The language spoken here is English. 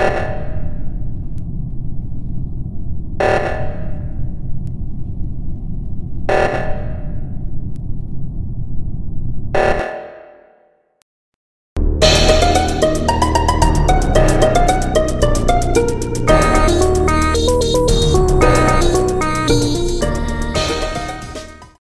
Yeah.